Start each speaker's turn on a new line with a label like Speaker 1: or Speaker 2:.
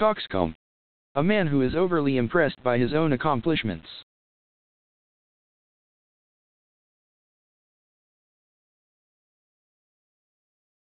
Speaker 1: Coxcomb. A man who is overly impressed by his own accomplishments.